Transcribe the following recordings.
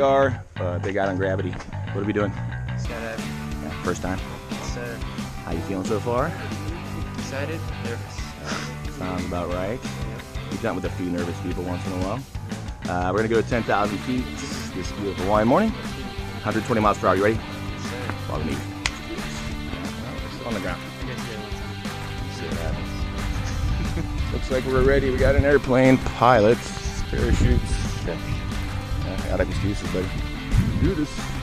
are uh, Big Island Gravity. What are we doing? Skydiving. Yeah, first time. Sir. How you feeling so far? Excited? Nervous. Sounds about right. We jump with a few nervous people once in a while. Uh, we're gonna go to 10,000 feet this beautiful Hawaiian morning. 120 miles per hour. You ready? Sir. Follow me. On the ground. I guess you have See what happens. Looks like we're ready. We got an airplane, pilots, parachutes. Check. Yeah, I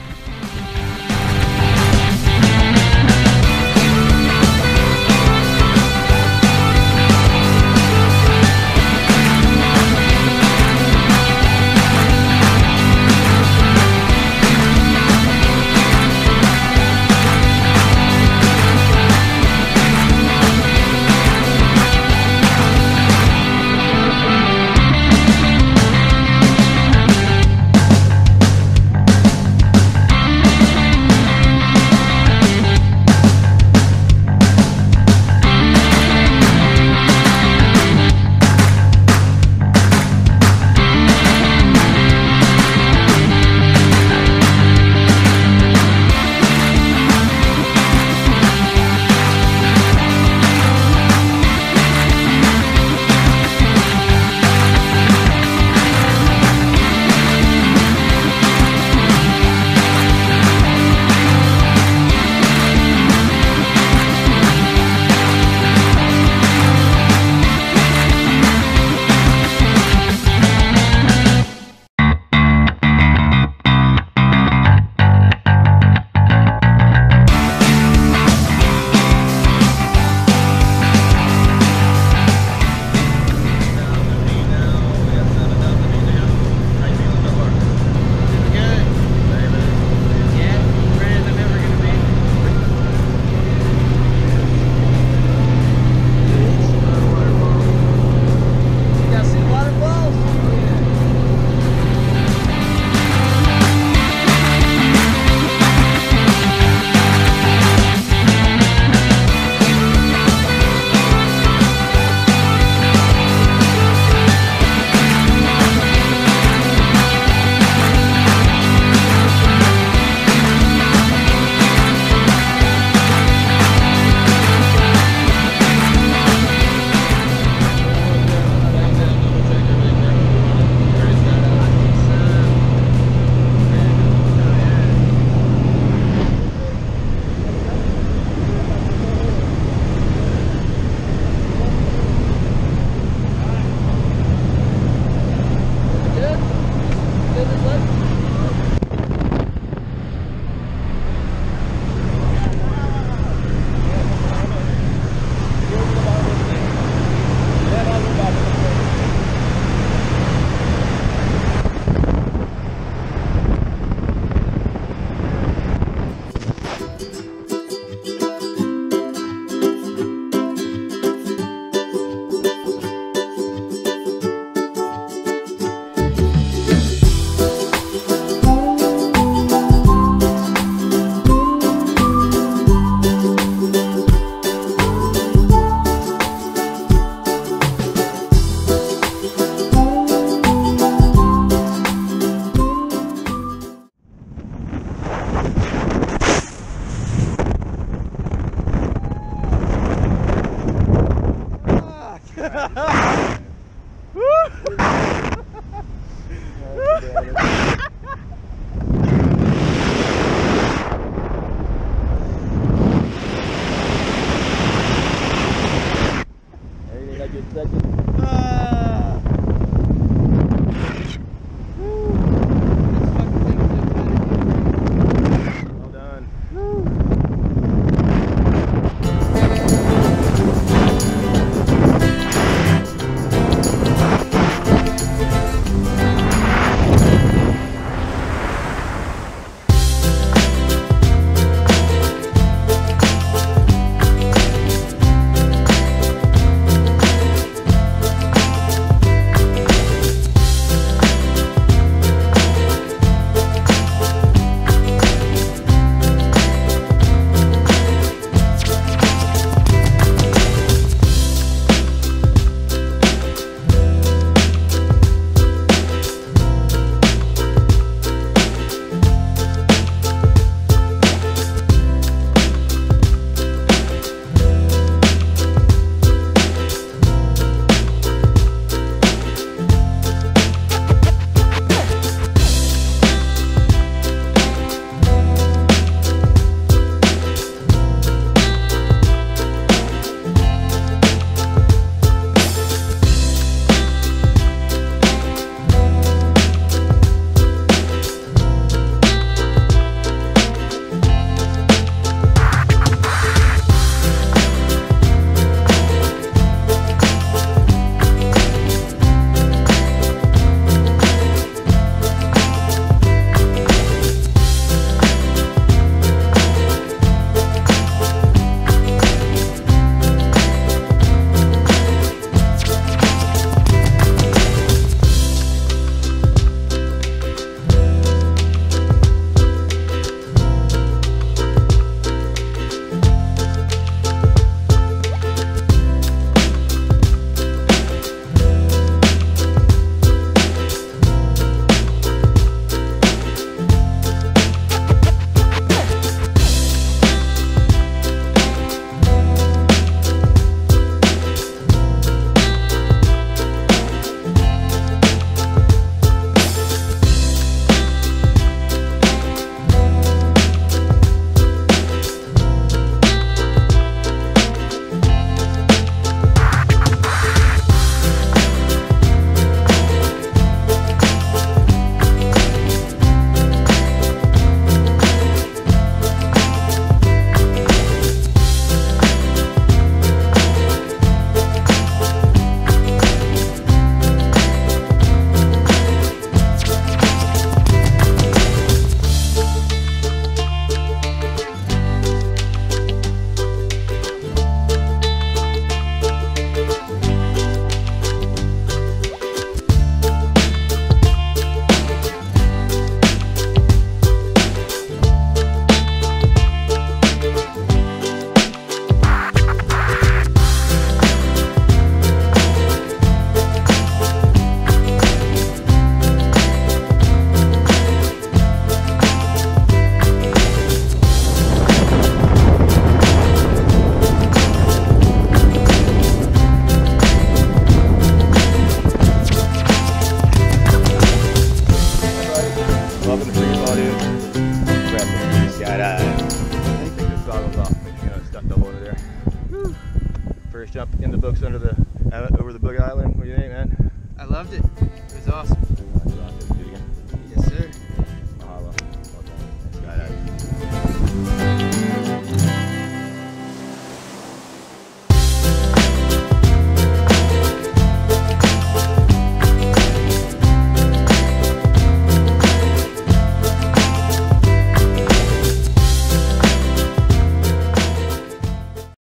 jump in the books under the uh, over the Big Island. What do you think, man? I loved it. It was awesome.